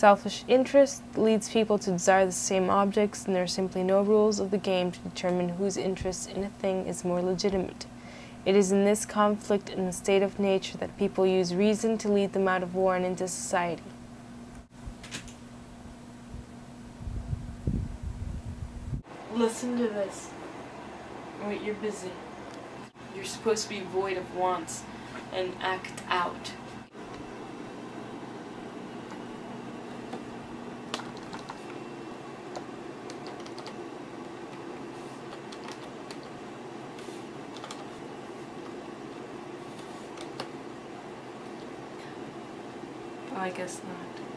Selfish interest leads people to desire the same objects, and there are simply no rules of the game to determine whose interest in a thing is more legitimate. It is in this conflict in the state of nature that people use reason to lead them out of war and into society. Listen to this. Wait, you're busy. You're supposed to be void of wants and act out. Oh, I guess not.